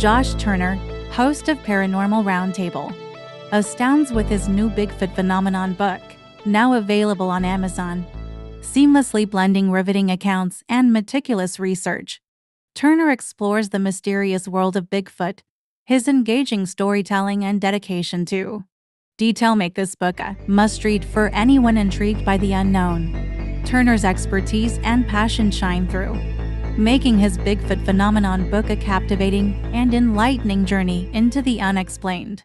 Josh Turner, host of Paranormal Roundtable, astounds with his new Bigfoot Phenomenon book, now available on Amazon. Seamlessly blending riveting accounts and meticulous research, Turner explores the mysterious world of Bigfoot, his engaging storytelling and dedication to detail make this book a must read for anyone intrigued by the unknown. Turner's expertise and passion shine through, making his Bigfoot Phenomenon book a captivating and enlightening journey into the unexplained.